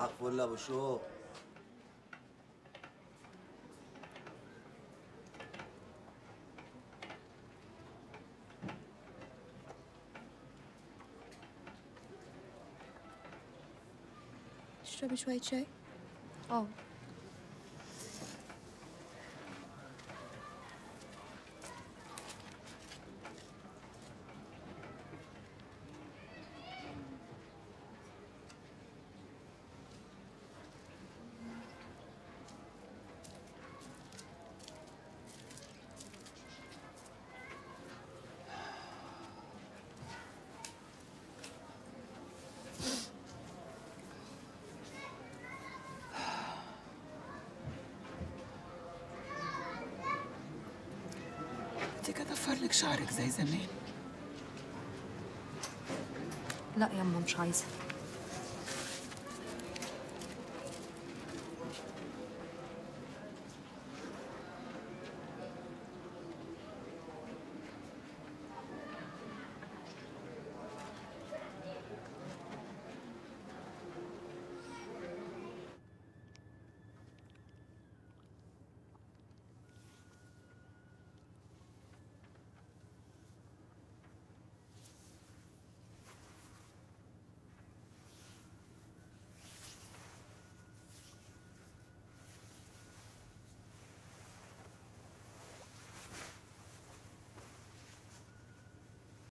الفل ابو شو تشربي شوية شاي؟ اه بدك اضفر لك شعرك زي زمان. لا يما مش عايزة.